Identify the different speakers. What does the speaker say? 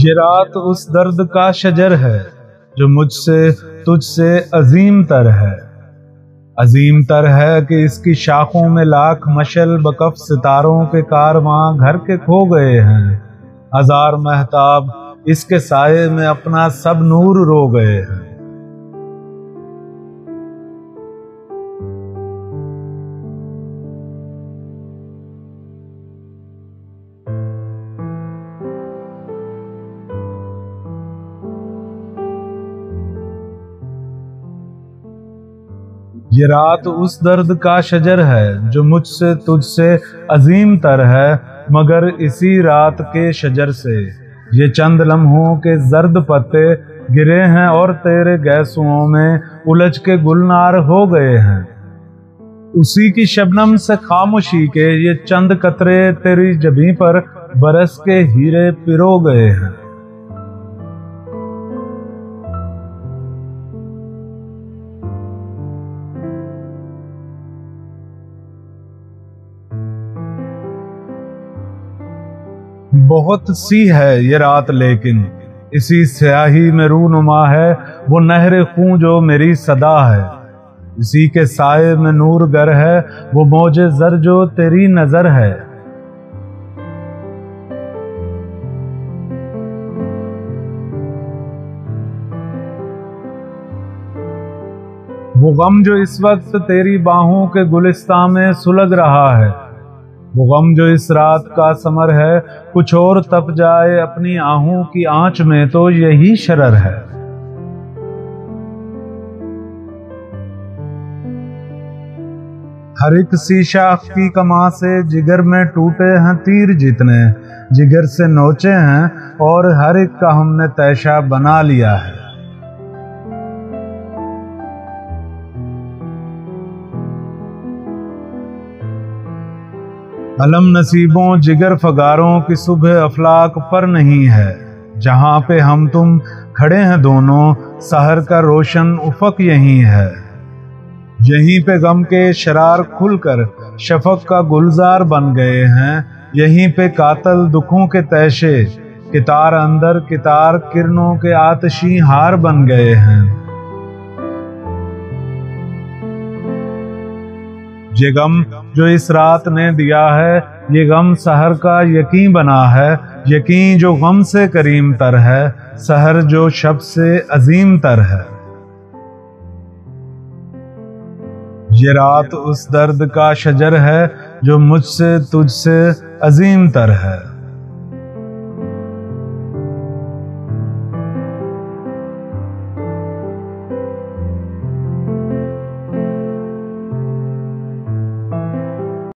Speaker 1: ये रात उस दर्द का शजर है, जो मुझसे, तुझसे अजीम तर है। अजीम तर है कि इसकी शाखों में लाख मशल बकफ सितारों के कारवां घर के खो गए हैं। हज़ार महताब, इसके साय में अपना सब नूर रो गए हैं। ये रात उस दर्द का शजर है, जो मुझसे तुझसे अजीम तर है, मगर इसी रात के शजर से। ये चंद लम्हों के जर्द पत्ते गिरे हैं और तेरे गैसुओं में उलझ के गुलनार हो गए हैं। उसी की शबनम से खामोशी के ये चंद कतरे तेरी जबी पर बरस के हीरे पिरो गए हैं। बहुत सी है ये रात, लेकिन इसी स्याही में रूनुमा है, वो नहर खूं जो मेरी सदा है। इसी के साय में नूर गर है, वो मौजे जर जो तेरी नज़र है। वो गम जो इस वक्त तेरी बाहों के गुलिस्तान में सुलग रहा है वो गम जो इस रात का समर है, कुछ और तप जाए अपनी आहों की आँच में तो यही शरर है। हर एक शीशा की कमा से जिगर में टूटे हैं तीर जितने, जिगर से नोचे हैं और हर एक का हमने तैशा बना लिया है। अलम नसीबों, जिगर फगारों की सुबह अफलाक पर नहीं है। जहाँ पे हम तुम खड़े हैं दोनों शहर का रोशन उफक यही है। यहीं पे गम के शरार खुलकर शफक का गुलजार बन गए हैं। यहीं पे कातल दुखों के तैशे, कितार अंदर कितार किरणों के आतशी हार बन गए हैं। ये गम जो इस रात ने दिया है, ये गम सहर का यकीन बना है। यकीन जो गम से करीम तर है, सहर जो शब से अजीम तर है। ये रात उस दर्द का शजर है, जो मुझसे, तुझसे अजीम तर है।